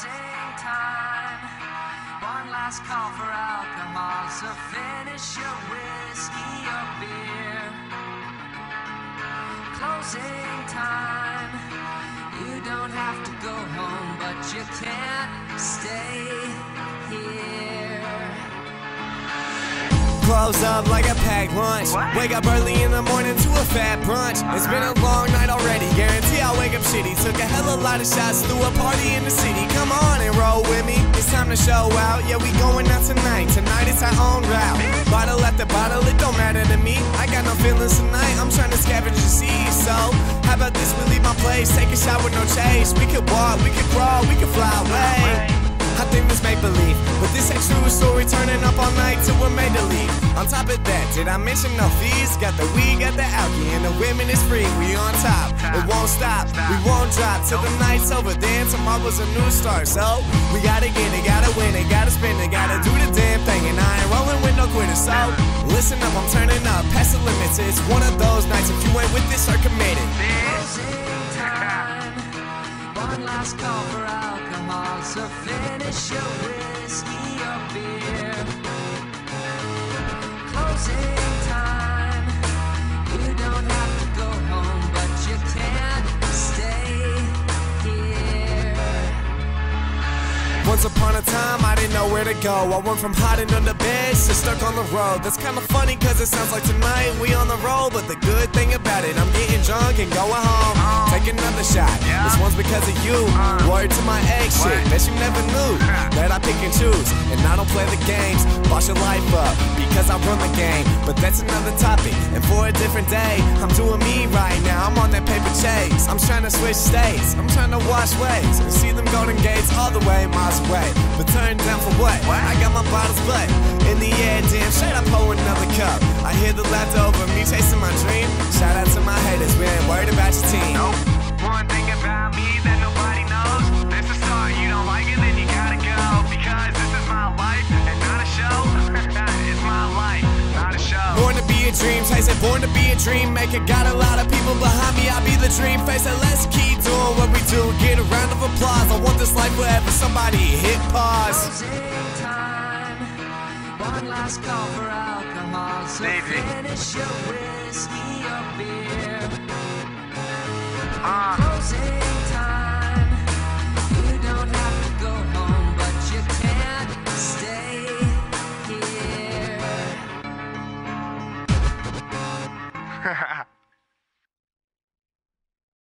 Closing time. One last call for alcohol, so finish your whiskey or beer. Closing time. You don't have to go home, but you can't stay here. Close up like a packed lunch. Wake up early in the morning to a fat brunch. It's been a long night already. Guarantee I'll wake up shitty. Took a hell of a lot of shots through a party in the city. Come on and roll with me. It's time to show out. Yeah, we going out tonight. Tonight it's our own route. Bottle after bottle, it don't matter to me. I got no feelings tonight. I'm trying to scavenge the sea. So, how about this? We leave my place. Take a shot with no chase. We could walk, we could crawl, we could fly away. I think this make believe, but this ain't true story. Turning up all night till we're made to leave. On top of that, did I mention no fees? Got the weed, got the alky, and the women is free. We on top, it won't stop, we won't drop till the night's over. Then tomorrow's a new start, so we gotta get it, gotta win it, gotta spend it, gotta do the damn thing. And I ain't rolling with no quitters, so listen up, I'm turning up, past the limits. It's one of those nights. If you ain't with this, are committed. Closing time. One last call for alcohol, so finish your whiskey or beer. Closing time. You don't have to go home, but you can't stay here. Once upon a time, I didn't know where to go. I went from hiding under beds to stuck on the road. That's kinda funny, cause it sounds like tonight we on the road. But the good thing about it, I'm getting drunk and going home. Another shot. This one's because of you. Uh. Word to my ex shit, that you never knew. That I pick and choose, and I don't play the games. Boss your life up, because I run the game. But that's another topic, and for a different day. I'm doing me right now, I'm on that paper chase. I'm trying to switch states, I'm trying to wash ways. And see them golden gates all the way, miles away. But turn down for what? I got my bottles, but in the air, damn straight, I pour another cup. I hear the laughter over me chasing my dream. Shout out to my haters, we ain't worried about your team. One Born to be a dream chaser, born to be a dream maker. Got a lot of people behind me, I'll be the dream facer. Let's keep doing what we do. Get a round of applause. I want this life forever. Somebody hit pause. One last call for alcohol, so Baby. finish your whiskey or beer. Uh, Ha ha.